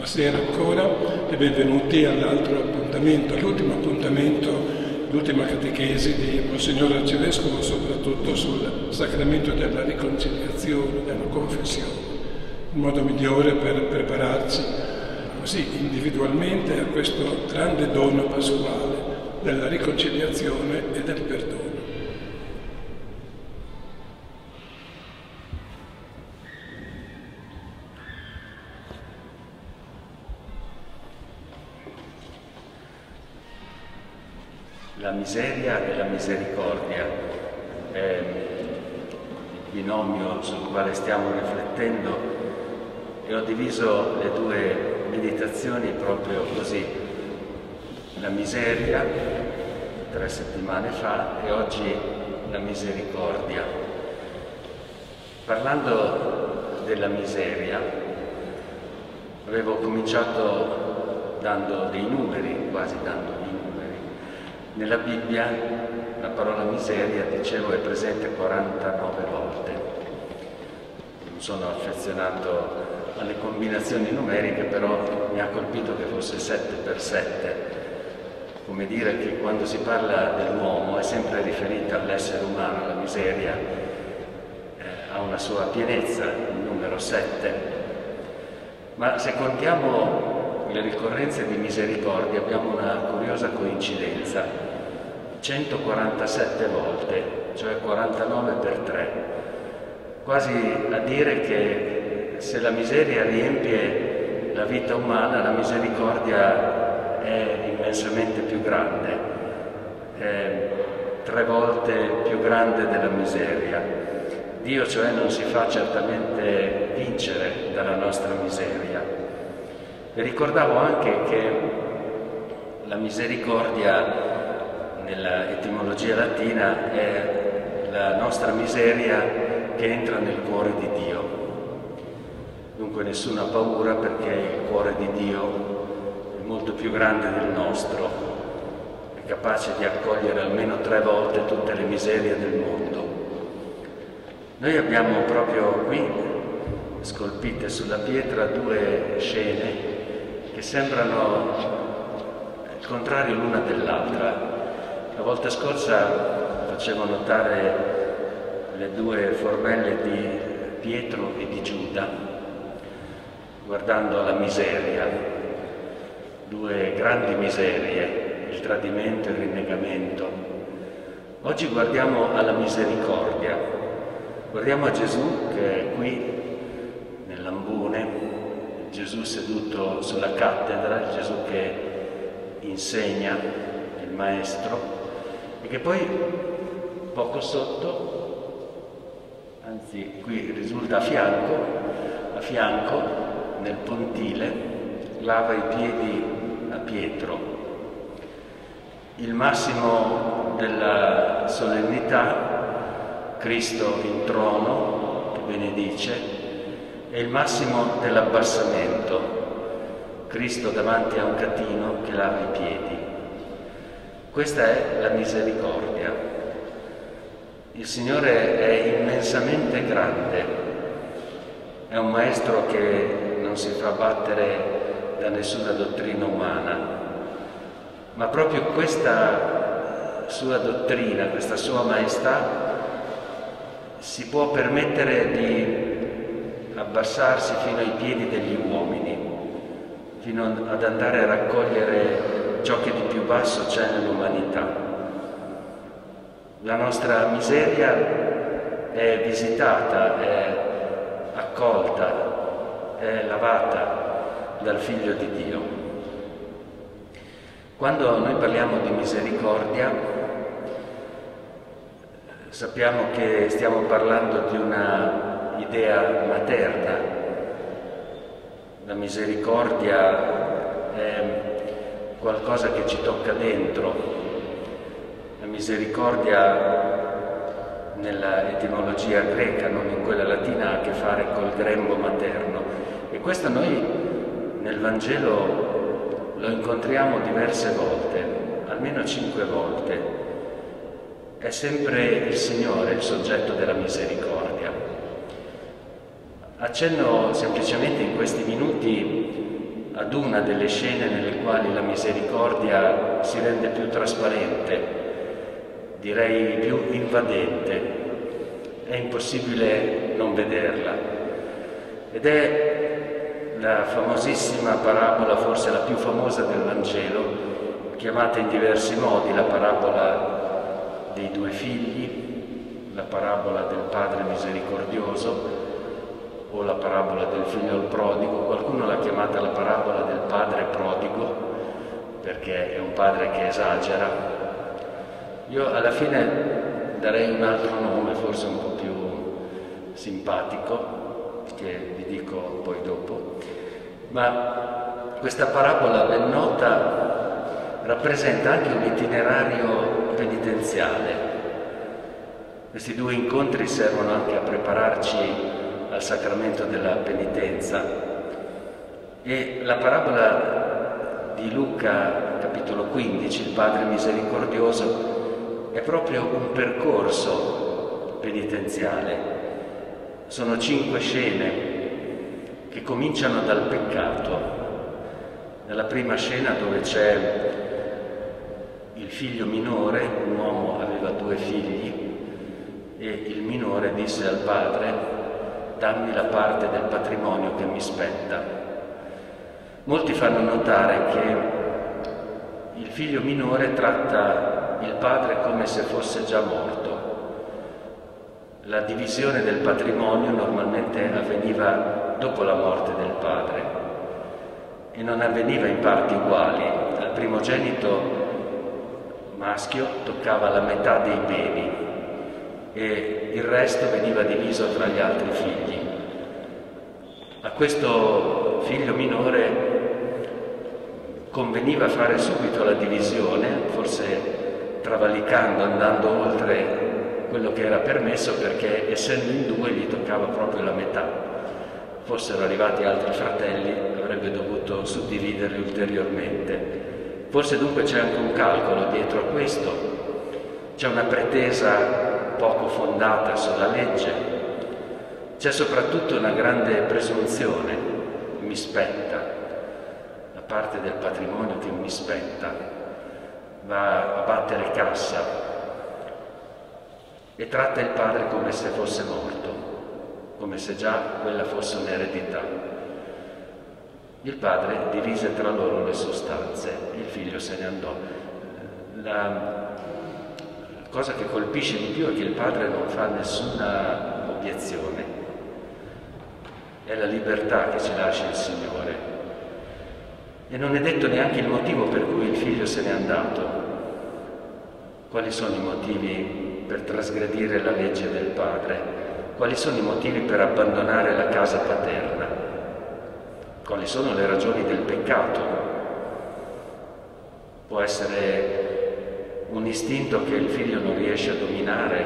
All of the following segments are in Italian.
Buonasera ancora e benvenuti all'altro appuntamento, all'ultimo appuntamento, l'ultima catechesi di Monsignor Arcivescovo, soprattutto sul sacramento della riconciliazione, della confessione, il modo migliore per prepararci così individualmente a questo grande dono pasquale della riconciliazione e del perdono. La miseria e la misericordia è il binomio sul quale stiamo riflettendo e ho diviso le due meditazioni proprio così. La miseria tre settimane fa e oggi la misericordia. Parlando della miseria, avevo cominciato dando dei numeri, quasi dando dei numeri nella Bibbia la parola miseria, dicevo, è presente 49 volte. Non sono affezionato alle combinazioni numeriche, però mi ha colpito che fosse 7 per 7, come dire che quando si parla dell'uomo è sempre riferita all'essere umano, la miseria eh, ha una sua pienezza, il numero 7. Ma se contiamo le ricorrenze di misericordia abbiamo una curiosa coincidenza, 147 volte, cioè 49 per 3, quasi a dire che se la miseria riempie la vita umana, la misericordia è immensamente più grande, è tre volte più grande della miseria. Dio cioè non si fa certamente vincere dalla nostra miseria, ricordavo anche che la misericordia nella etimologia latina è la nostra miseria che entra nel cuore di Dio. Dunque nessuna paura perché il cuore di Dio è molto più grande del nostro, è capace di accogliere almeno tre volte tutte le miserie del mondo. Noi abbiamo proprio qui scolpite sulla pietra due scene che sembrano il contrario l'una dell'altra. La volta scorsa facevo notare le due formelle di Pietro e di Giuda, guardando alla miseria, due grandi miserie, il tradimento e il rinnegamento. Oggi guardiamo alla misericordia, guardiamo a Gesù che qui Gesù seduto sulla cattedra, Gesù che insegna, il Maestro, e che poi poco sotto, anzi qui risulta a fianco, a fianco nel pontile, lava i piedi a Pietro. Il massimo della solennità, Cristo in trono, che benedice, è il massimo dell'abbassamento, Cristo davanti a un catino che lava i piedi. Questa è la misericordia. Il Signore è immensamente grande, è un maestro che non si fa battere da nessuna dottrina umana, ma proprio questa sua dottrina, questa sua maestà si può permettere di abbassarsi fino ai piedi degli uomini, fino ad andare a raccogliere ciò che di più basso c'è nell'umanità. La nostra miseria è visitata, è accolta, è lavata dal Figlio di Dio. Quando noi parliamo di misericordia, sappiamo che stiamo parlando di una idea materna. La misericordia è qualcosa che ci tocca dentro. La misericordia nella etimologia greca, non in quella latina, ha a che fare col grembo materno. E questo noi nel Vangelo lo incontriamo diverse volte, almeno cinque volte. È sempre il Signore il soggetto della misericordia. Accenno semplicemente in questi minuti ad una delle scene nelle quali la misericordia si rende più trasparente, direi più invadente. È impossibile non vederla. Ed è la famosissima parabola, forse la più famosa del Vangelo, chiamata in diversi modi la parabola dei due figli, la parabola del padre misericordioso o la parabola del figlio prodigo, qualcuno l'ha chiamata la parabola del padre prodigo perché è un padre che esagera. Io alla fine darei un altro nome, forse un po' più simpatico, che vi dico poi dopo, ma questa parabola ben nota rappresenta anche un itinerario penitenziale. Questi due incontri servono anche a prepararci al sacramento della penitenza e la parabola di Luca capitolo 15, il Padre misericordioso, è proprio un percorso penitenziale. Sono cinque scene che cominciano dal peccato. Nella prima scena dove c'è il figlio minore, un uomo aveva due figli e il minore disse al padre dammi la parte del patrimonio che mi spetta. Molti fanno notare che il figlio minore tratta il padre come se fosse già morto. La divisione del patrimonio normalmente avveniva dopo la morte del padre e non avveniva in parti uguali. Al primogenito maschio toccava la metà dei beni e il resto veniva diviso tra gli altri figli. A questo figlio minore conveniva fare subito la divisione, forse travalicando, andando oltre quello che era permesso perché essendo in due gli toccava proprio la metà. Fossero arrivati altri fratelli, avrebbe dovuto suddividerli ulteriormente. Forse dunque c'è anche un calcolo dietro a questo, c'è una pretesa poco fondata sulla legge, c'è soprattutto una grande presunzione, mi spetta, la parte del patrimonio che mi spetta, va a battere cassa e tratta il padre come se fosse morto, come se già quella fosse un'eredità. Il padre divise tra loro le sostanze, il figlio se ne andò. La cosa che colpisce di più è che il padre non fa nessuna obiezione, è la libertà che ci lascia il Signore. E non è detto neanche il motivo per cui il figlio se n'è andato. Quali sono i motivi per trasgredire la legge del padre? Quali sono i motivi per abbandonare la casa paterna? quali sono le ragioni del peccato. Può essere un istinto che il figlio non riesce a dominare,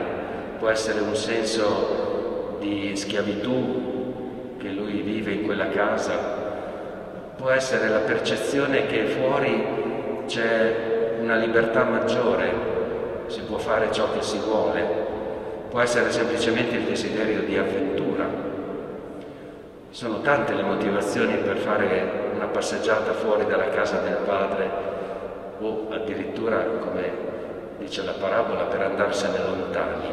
può essere un senso di schiavitù che lui vive in quella casa, può essere la percezione che fuori c'è una libertà maggiore, si può fare ciò che si vuole, può essere semplicemente il desiderio di avventura. Sono tante le motivazioni per fare una passeggiata fuori dalla casa del padre o addirittura, come dice la parabola, per andarsene lontani.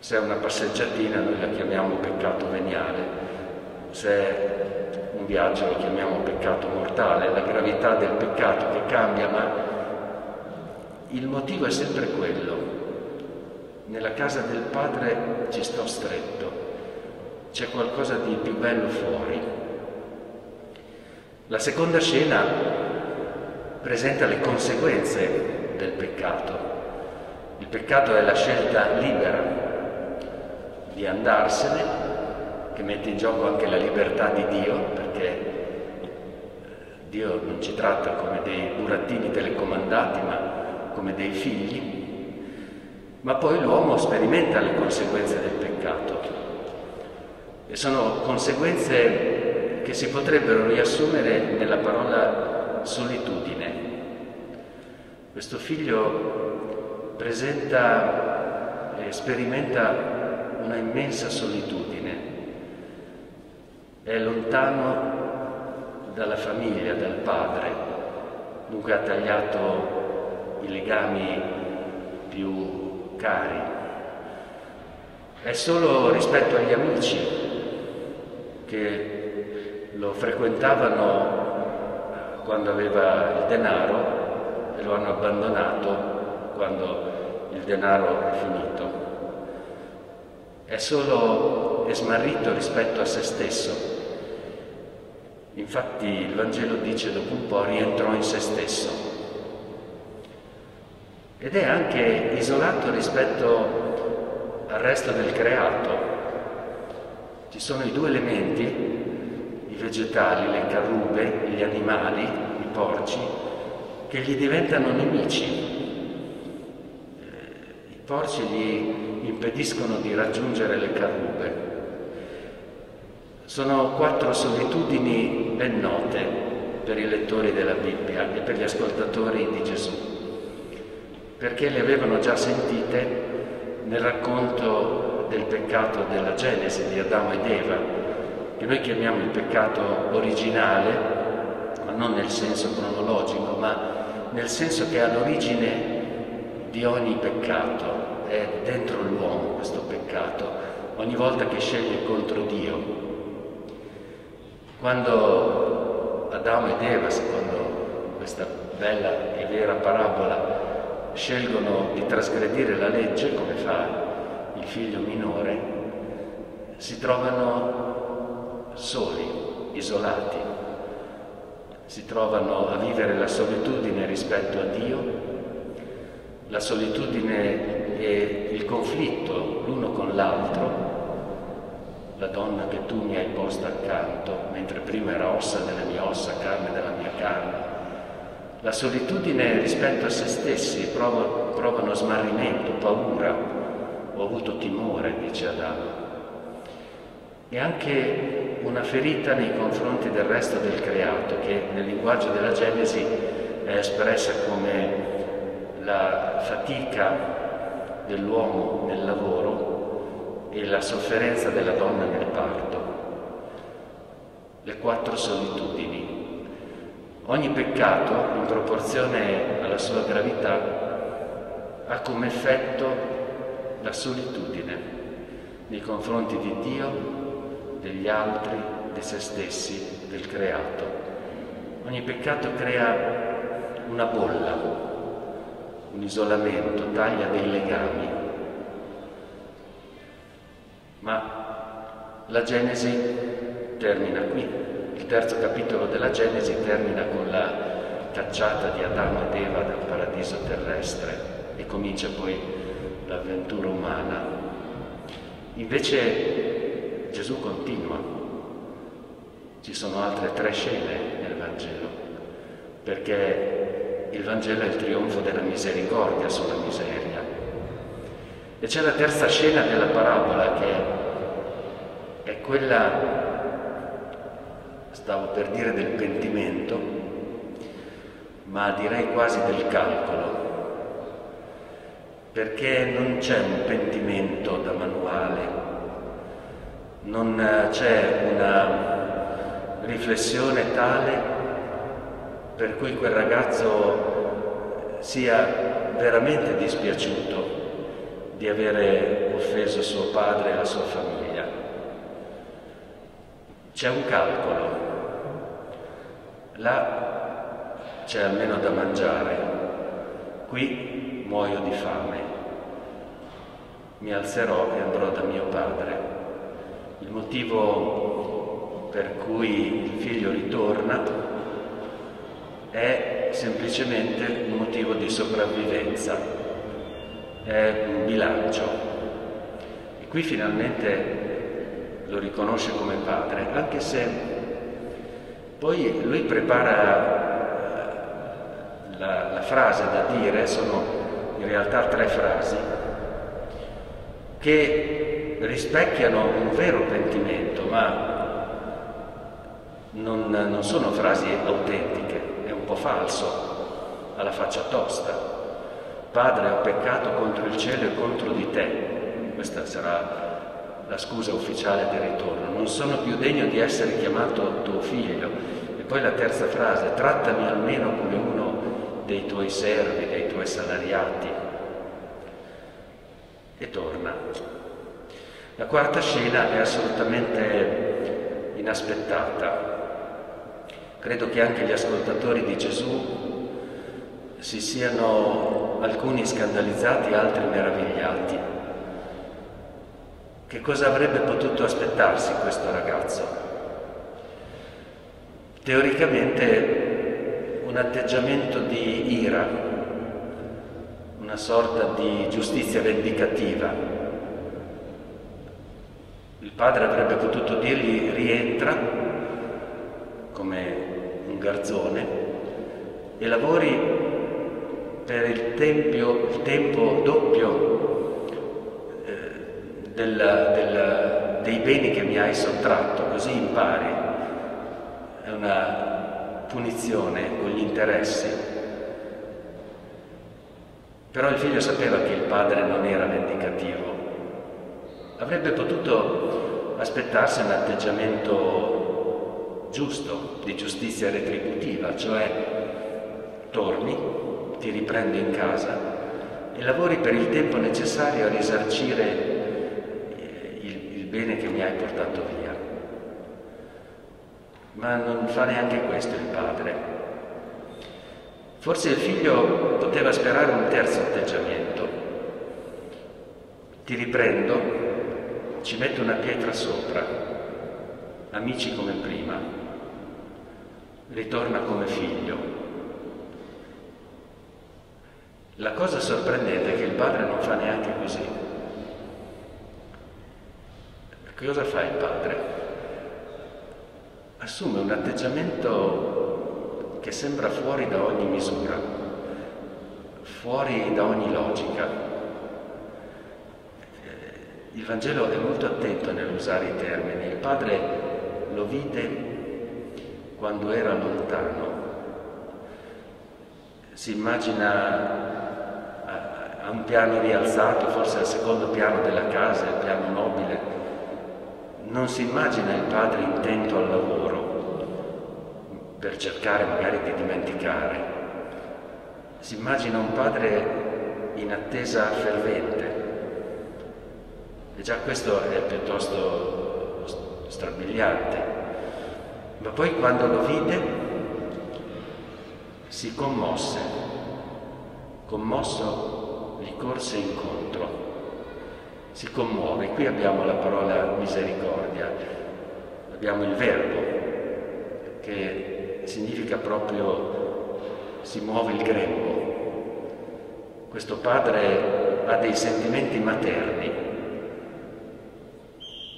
Se è una passeggiatina noi la chiamiamo peccato veniale, se è un viaggio lo chiamiamo peccato mortale, la gravità del peccato che cambia, ma il motivo è sempre quello. Nella casa del padre ci sto stretto, c'è qualcosa di più bello fuori. La seconda scena presenta le conseguenze del peccato. Il peccato è la scelta libera di andarsene, che mette in gioco anche la libertà di Dio, perché Dio non ci tratta come dei burattini telecomandati, ma come dei figli. Ma poi l'uomo sperimenta le conseguenze del peccato e sono conseguenze che si potrebbero riassumere nella parola solitudine. Questo figlio presenta e sperimenta una immensa solitudine, è lontano dalla famiglia, dal padre, dunque ha tagliato i legami più cari. È solo rispetto agli amici che lo frequentavano quando aveva il denaro e lo hanno abbandonato quando il denaro è finito. È solo è smarrito rispetto a se stesso. Infatti il Vangelo dice dopo un po' rientrò in se stesso. Ed è anche isolato rispetto al resto del creato. Ci sono i due elementi i vegetali, le carrube, gli animali, i porci, che gli diventano nemici. I porci gli impediscono di raggiungere le carrube. Sono quattro solitudini ben note per i lettori della Bibbia e per gli ascoltatori di Gesù, perché le avevano già sentite nel racconto del peccato della Genesi di Adamo ed Eva, che noi chiamiamo il peccato originale, ma non nel senso cronologico, ma nel senso che ha l'origine di ogni peccato, è dentro l'uomo questo peccato, ogni volta che sceglie contro Dio. Quando Adamo ed Eva, secondo questa bella e vera parabola, scelgono di trasgredire la legge, come fa il figlio minore, si trovano soli, isolati, si trovano a vivere la solitudine rispetto a Dio, la solitudine e il conflitto l'uno con l'altro, la donna che tu mi hai posta accanto, mentre prima era ossa delle mie ossa, carne della mia carne. La solitudine rispetto a se stessi, provano, provano smarrimento, paura, ho avuto timore, dice Adamo. E anche una ferita nei confronti del resto del creato, che nel linguaggio della Genesi è espressa come la fatica dell'uomo nel lavoro e la sofferenza della donna nel parto. Le quattro solitudini. Ogni peccato, in proporzione alla sua gravità, ha come effetto la solitudine nei confronti di Dio degli altri, di se stessi, del creato. Ogni peccato crea una bolla, un isolamento, taglia dei legami. Ma la Genesi termina qui. Il terzo capitolo della Genesi termina con la cacciata di Adamo ed Eva dal paradiso terrestre e comincia poi l'avventura umana. Invece Gesù continua. Ci sono altre tre scene nel Vangelo, perché il Vangelo è il trionfo della misericordia sulla miseria. E c'è la terza scena della parabola che è quella, stavo per dire del pentimento, ma direi quasi del calcolo, perché non c'è un pentimento da manuale non c'è una riflessione tale per cui quel ragazzo sia veramente dispiaciuto di avere offeso suo padre e la sua famiglia. C'è un calcolo, là c'è almeno da mangiare, qui muoio di fame, mi alzerò e andrò da mio padre. Il motivo per cui il figlio ritorna è semplicemente un motivo di sopravvivenza, è un bilancio. E qui finalmente lo riconosce come padre, anche se poi lui prepara la, la frase da dire, sono in realtà tre frasi, che rispecchiano un vero pentimento, ma non, non sono frasi autentiche, è un po' falso, alla faccia tosta. Padre, ho peccato contro il cielo e contro di te. Questa sarà la scusa ufficiale del ritorno. Non sono più degno di essere chiamato tuo figlio. E poi la terza frase, trattami almeno come uno dei tuoi servi, dei tuoi salariati. E torna. La quarta scena è assolutamente inaspettata. Credo che anche gli ascoltatori di Gesù si siano alcuni scandalizzati, altri meravigliati. Che cosa avrebbe potuto aspettarsi questo ragazzo? teoricamente un atteggiamento di ira, una sorta di giustizia vendicativa. Il padre avrebbe potuto dirgli rientra come un garzone e lavori per il, tempio, il tempo doppio eh, della, della, dei beni che mi hai sottratto, così impari è una punizione con gli interessi. Però il figlio sapeva che il padre non era vendicativo. Avrebbe potuto aspettarsi un atteggiamento giusto, di giustizia retributiva, cioè torni, ti riprendo in casa e lavori per il tempo necessario a risarcire il, il bene che mi hai portato via ma non fa neanche questo il padre. Forse il figlio poteva sperare un terzo atteggiamento. Ti riprendo, ci metto una pietra sopra, amici come prima, ritorna come figlio. La cosa sorprendente è che il padre non fa neanche così. Cosa fa il padre? assume un atteggiamento che sembra fuori da ogni misura, fuori da ogni logica. Eh, il Vangelo è molto attento nell'usare i termini. Il padre lo vide quando era lontano. Si immagina a un piano rialzato, forse al secondo piano della casa, il piano nobile, non si immagina il padre intento al lavoro per cercare magari di dimenticare, si immagina un padre in attesa fervente. E già questo è piuttosto strabiliante. Ma poi quando lo vide si commosse, commosso gli corse incontro si commuove. Qui abbiamo la parola misericordia, abbiamo il verbo che significa proprio si muove il grembo. Questo padre ha dei sentimenti materni.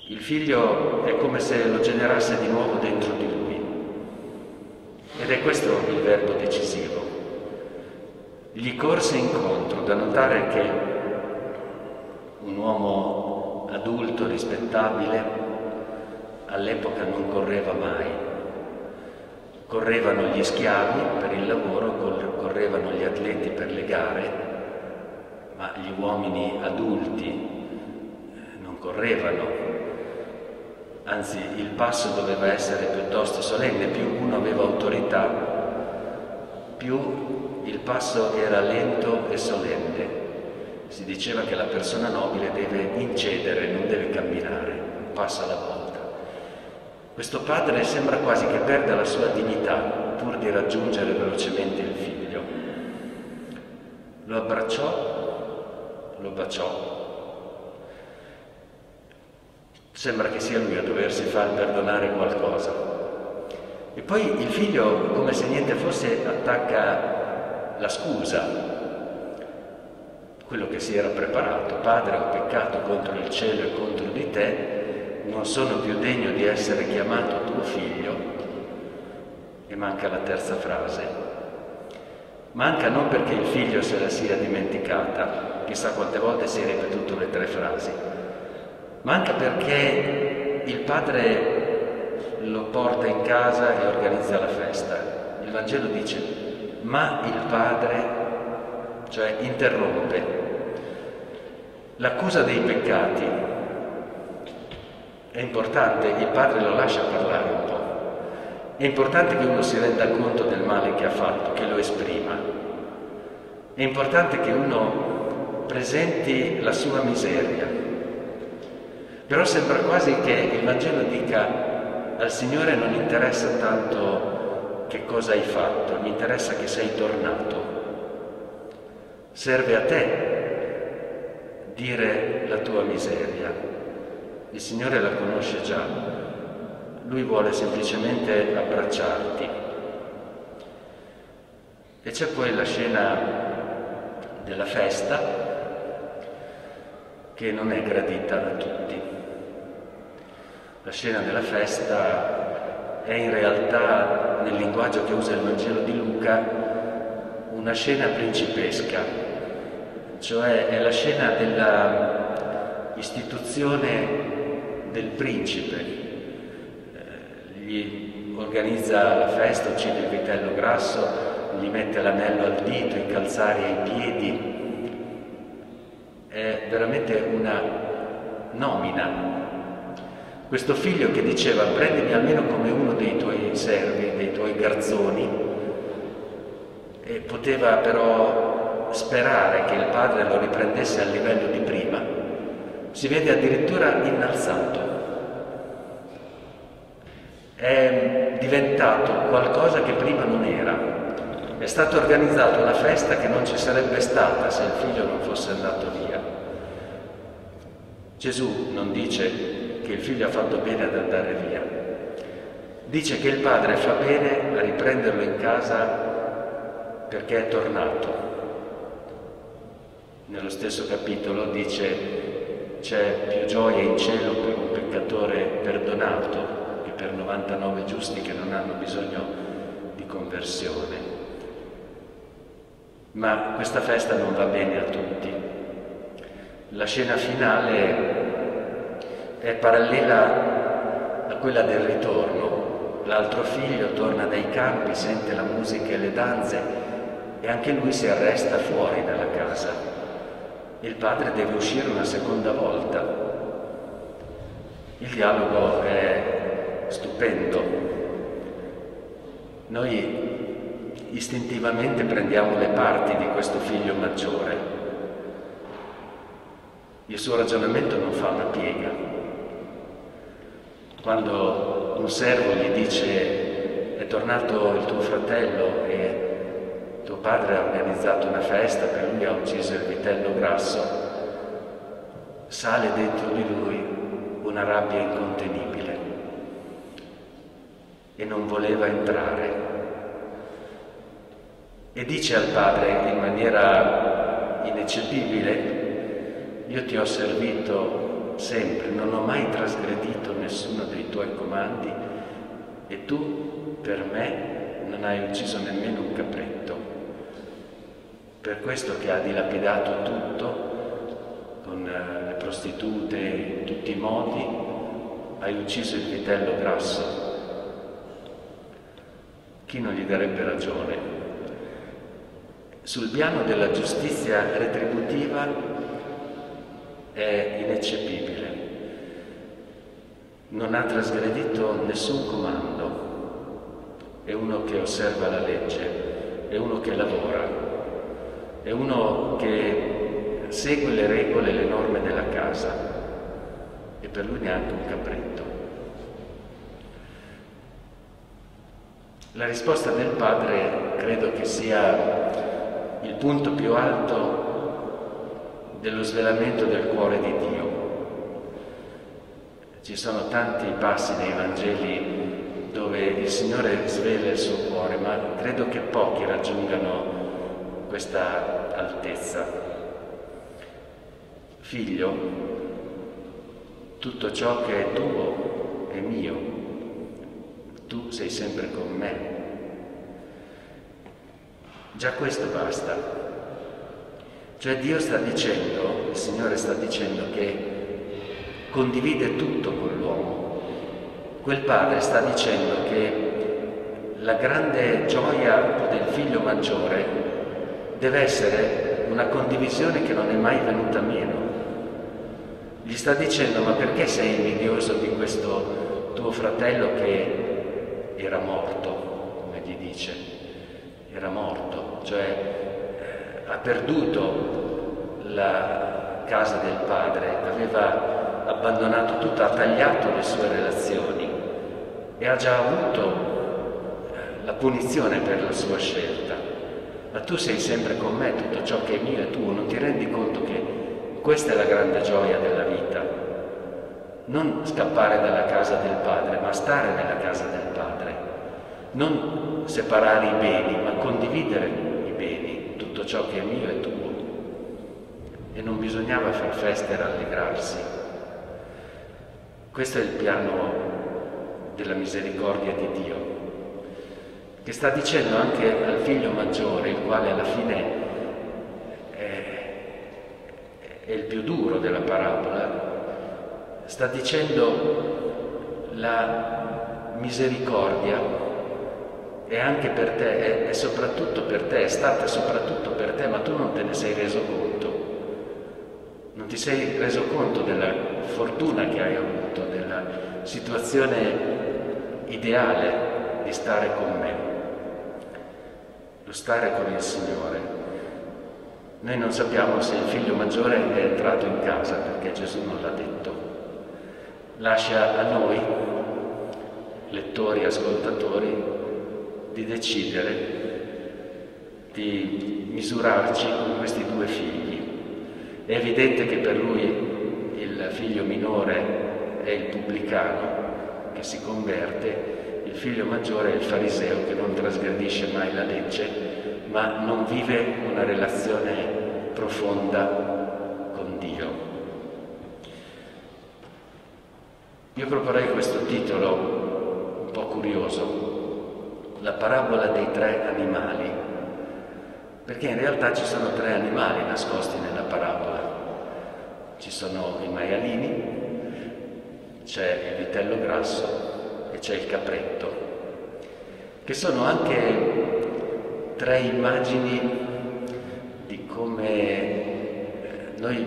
Il figlio è come se lo generasse di nuovo dentro di lui. Ed è questo il verbo decisivo. Gli corse incontro, da notare che un uomo adulto, rispettabile, all'epoca non correva mai. Correvano gli schiavi per il lavoro, correvano gli atleti per le gare, ma gli uomini adulti eh, non correvano. Anzi, il passo doveva essere piuttosto solenne, più uno aveva autorità, più il passo era lento e solenne si diceva che la persona nobile deve incedere, non deve camminare, un passo alla volta. Questo padre sembra quasi che perda la sua dignità pur di raggiungere velocemente il figlio. Lo abbracciò, lo baciò. Sembra che sia lui a doversi far perdonare qualcosa. E poi il figlio, come se niente fosse, attacca la scusa, quello che si era preparato, Padre ho peccato contro il cielo e contro di te, non sono più degno di essere chiamato tuo figlio, e manca la terza frase. Manca non perché il figlio se la sia dimenticata, chissà quante volte si è ripetuto le tre frasi, manca perché il padre lo porta in casa e organizza la festa. Il Vangelo dice, ma il padre cioè interrompe. L'accusa dei peccati è importante, il padre lo lascia parlare un po'. È importante che uno si renda conto del male che ha fatto, che lo esprima. È importante che uno presenti la sua miseria. Però sembra quasi che il Vangelo dica al Signore non interessa tanto che cosa hai fatto, mi interessa che sei tornato. Serve a te dire la tua miseria. Il Signore la conosce già. Lui vuole semplicemente abbracciarti. E c'è poi la scena della festa che non è gradita da tutti. La scena della festa è in realtà, nel linguaggio che usa il Vangelo di Luca, una scena principesca, cioè è la scena dell'istituzione del principe. Eh, gli organizza la festa, uccide il vitello grasso, gli mette l'anello al dito, i calzari ai piedi. È veramente una nomina. Questo figlio che diceva prendimi almeno come uno dei tuoi servi, dei tuoi garzoni, e poteva però sperare che il padre lo riprendesse al livello di prima, si vede addirittura innalzato. È diventato qualcosa che prima non era. È stata organizzata una festa che non ci sarebbe stata se il figlio non fosse andato via. Gesù non dice che il figlio ha fatto bene ad andare via, dice che il padre fa bene a riprenderlo in casa perché è tornato. Nello stesso capitolo dice c'è più gioia in cielo per un peccatore perdonato che per 99 giusti che non hanno bisogno di conversione. Ma questa festa non va bene a tutti. La scena finale è parallela a quella del ritorno. L'altro figlio torna dai campi, sente la musica e le danze e anche lui si arresta fuori dalla casa il padre deve uscire una seconda volta. Il dialogo è stupendo. Noi istintivamente prendiamo le parti di questo figlio maggiore. Il suo ragionamento non fa una piega. Quando un servo gli dice è tornato il tuo fratello e tuo padre ha organizzato una festa, per lui ha ucciso il vitello grasso, sale dentro di lui una rabbia incontenibile e non voleva entrare. E dice al padre in maniera ineccepibile, io ti ho servito sempre, non ho mai trasgredito nessuno dei tuoi comandi e tu per me non hai ucciso nemmeno un capretto. Per questo che ha dilapidato tutto, con eh, le prostitute in tutti i modi, hai ucciso il vitello grasso. Chi non gli darebbe ragione? Sul piano della giustizia retributiva è ineccepibile. Non ha trasgredito nessun comando, è uno che osserva la legge, è uno che lavora, è uno che segue le regole e le norme della casa e per lui neanche un capretto. La risposta del padre credo che sia il punto più alto dello svelamento del cuore di Dio. Ci sono tanti passi nei Vangeli dove il Signore svela il suo cuore, ma credo che pochi raggiungano questa altezza. Figlio, tutto ciò che è tuo è mio, tu sei sempre con me. Già questo basta. Cioè Dio sta dicendo, il Signore sta dicendo che condivide tutto con l'uomo. Quel padre sta dicendo che la grande gioia del figlio maggiore deve essere una condivisione che non è mai venuta meno. Gli sta dicendo ma perché sei invidioso di questo tuo fratello che era morto, come gli dice, era morto, cioè eh, ha perduto la casa del padre, aveva abbandonato tutto, ha tagliato le sue relazioni e ha già avuto eh, la punizione per la sua scelta. Ma tu sei sempre con me, tutto ciò che è mio è tuo, non ti rendi conto che questa è la grande gioia della vita. Non scappare dalla casa del Padre, ma stare nella casa del Padre. Non separare i beni, ma condividere. Ciò che è mio è tuo. E non bisognava far festa e rallegrarsi. Questo è il piano della misericordia di Dio, che sta dicendo anche al figlio maggiore, il quale alla fine è il più duro della parabola, sta dicendo la misericordia è anche per te, è, è soprattutto per te, è stata soprattutto per te, ma tu non te ne sei reso conto. Non ti sei reso conto della fortuna che hai avuto, della situazione ideale di stare con me, lo stare con il Signore. Noi non sappiamo se il figlio maggiore è entrato in casa perché Gesù non l'ha detto. Lascia a noi, lettori ascoltatori, di decidere di misurarci con questi due figli. È evidente che per lui il figlio minore è il pubblicano che si converte, il figlio maggiore è il fariseo che non trasgredisce mai la legge ma non vive una relazione profonda con Dio. Io proporrei questo titolo un po' curioso, la parabola dei tre animali, perché in realtà ci sono tre animali nascosti nella parabola. Ci sono i maialini, c'è il vitello grasso e c'è il capretto, che sono anche tre immagini di come eh, noi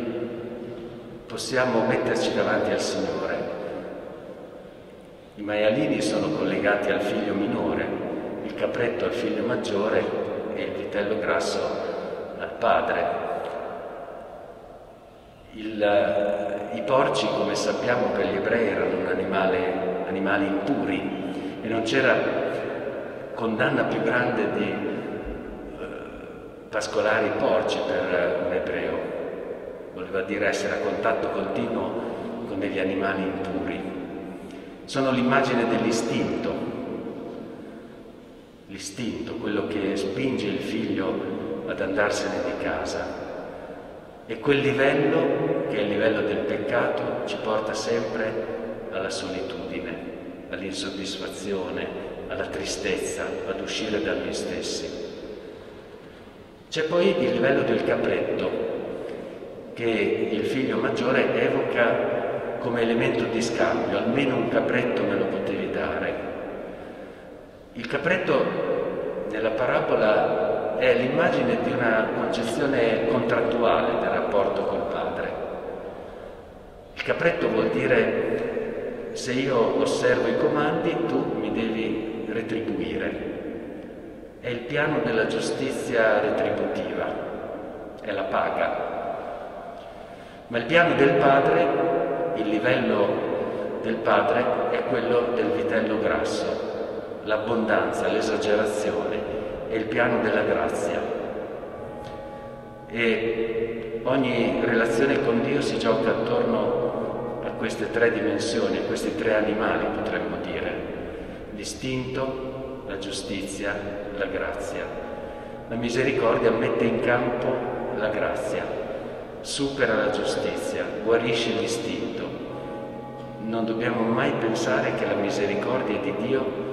possiamo metterci davanti al Signore. I maialini sono collegati al figlio minore, capretto al figlio maggiore e il vitello grasso al padre. Il, I porci, come sappiamo, per gli ebrei erano animale, animali impuri e non c'era condanna più grande di pascolare i porci per un ebreo, voleva dire essere a contatto continuo con degli animali impuri. Sono l'immagine dell'istinto, l'istinto, quello che spinge il figlio ad andarsene di casa. E quel livello, che è il livello del peccato, ci porta sempre alla solitudine, all'insoddisfazione, alla tristezza, ad uscire da noi stessi. C'è poi il livello del capretto, che il figlio maggiore evoca come elemento di scambio, almeno un capretto me lo potevi dare. Il capretto nella parabola è l'immagine di una concezione contrattuale del rapporto col padre. Il capretto vuol dire se io osservo i comandi tu mi devi retribuire. È il piano della giustizia retributiva, è la paga. Ma il piano del padre, il livello del padre è quello del vitello grasso, l'abbondanza, l'esagerazione, è il piano della grazia. E ogni relazione con Dio si gioca attorno a queste tre dimensioni, a questi tre animali potremmo dire, l'istinto, la giustizia, la grazia. La misericordia mette in campo la grazia, supera la giustizia, guarisce l'istinto. Non dobbiamo mai pensare che la misericordia di Dio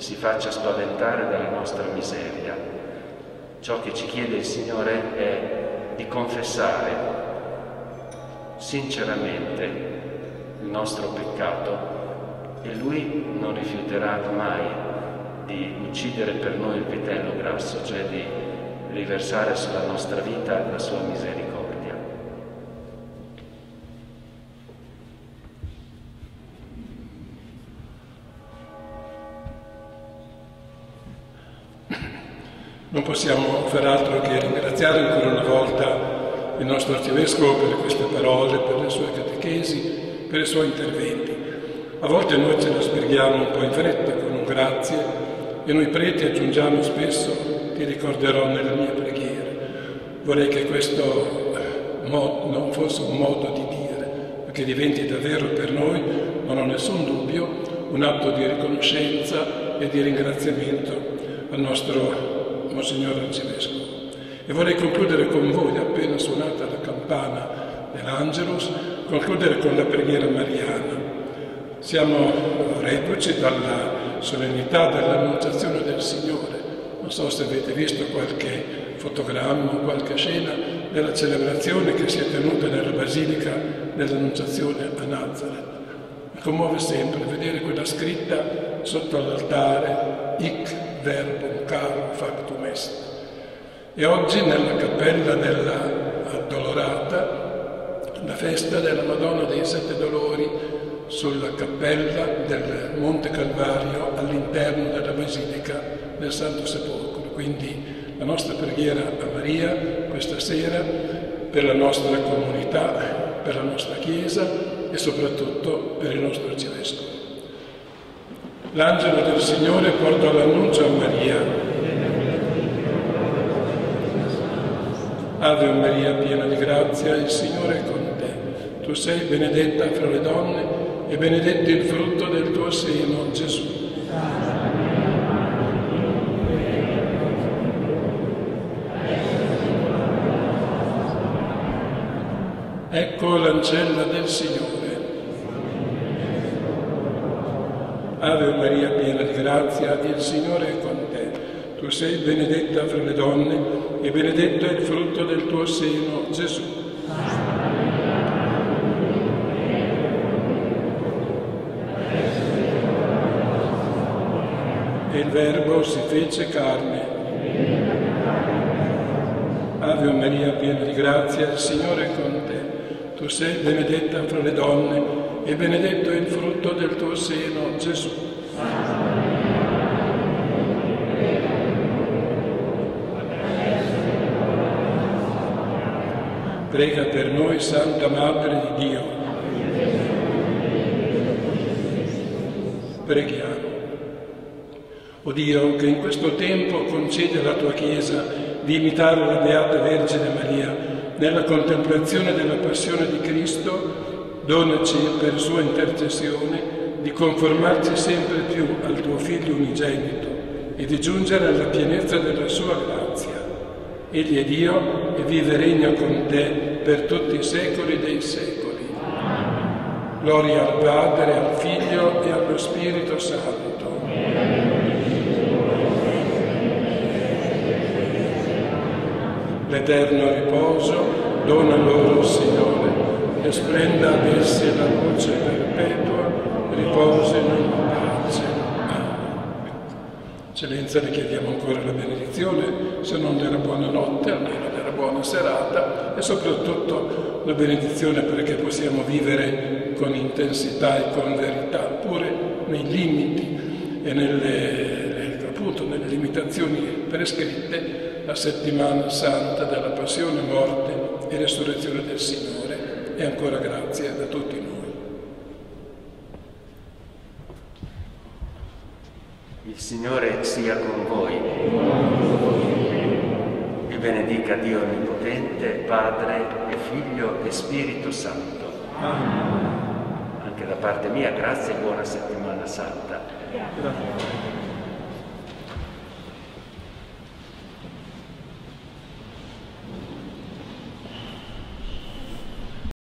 si faccia spaventare dalla nostra miseria. Ciò che ci chiede il Signore è di confessare sinceramente il nostro peccato e Lui non rifiuterà mai di uccidere per noi il vitello grasso, cioè di riversare sulla nostra vita la sua misericordia. Non possiamo far altro che ringraziare ancora una volta il nostro arcivescovo per queste parole, per le sue catechesi, per i suoi interventi. A volte noi ce la spieghiamo un po' in fretta con un grazie e noi preti aggiungiamo spesso ti ricorderò nella mia preghiera. Vorrei che questo non fosse un modo di dire, ma che diventi davvero per noi, non ho nessun dubbio, un atto di riconoscenza e di ringraziamento al nostro Monsignor Arcivescovo. E vorrei concludere con voi, appena suonata la campana dell'Angelus, concludere con la preghiera mariana. Siamo reduci dalla solennità dell'annunciazione del Signore. Non so se avete visto qualche fotogramma qualche scena della celebrazione che si è tenuta nella Basilica dell'Annunciazione a Nazareth. Mi commuove sempre vedere quella scritta sotto l'altare, Ic verbum caro factum est. E oggi nella cappella della Addolorata, la festa della Madonna dei Sette Dolori sulla cappella del Monte Calvario all'interno della Basilica del Santo Sepolcro. Quindi la nostra preghiera a Maria questa sera per la nostra comunità, per la nostra Chiesa e soprattutto per il nostro Arcivescovo. L'angelo del Signore porta l'annuncio a Maria. Ave Maria, piena di grazia, il Signore è con te. Tu sei benedetta fra le donne e benedetto il frutto del tuo seno, Gesù. Ecco l'ancella del Signore. Ave Maria, piena di grazia, il Signore è con te. Tu sei benedetta fra le donne e benedetto è il frutto del tuo seno, Gesù. E il Verbo si fece carne. Ave Maria, piena di grazia, il Signore è con te. Tu sei benedetta fra le donne e benedetto è il frutto del tuo seno, Gesù. Prega per noi, Santa Madre di Dio. Preghiamo. O Dio, che in questo tempo concede alla tua Chiesa di imitare la Beata Vergine Maria, nella contemplazione della passione di Cristo, donaci per sua intercessione di conformarci sempre più al tuo Figlio unigenito e di giungere alla pienezza della sua grazia. Egli è Dio e vive e regna con te per tutti i secoli dei secoli. Gloria al Padre, al Figlio e allo Spirito Santo. l'eterno riposo, dona loro, Signore, e splenda ad essi la luce perpetua, riposino in pace. Eccellenza, le chiediamo ancora la benedizione, se non della buonanotte, almeno della buona serata e soprattutto la benedizione perché possiamo vivere con intensità e con verità, pure nei limiti e nelle, appunto, nelle limitazioni prescritte la settimana santa della passione, morte e resurrezione del Signore e ancora grazie da tutti noi. Il Signore sia con voi. Benedica Dio Onnipotente, Padre e Figlio e Spirito Santo. Anche da parte mia, grazie e buona settimana santa. Grazie.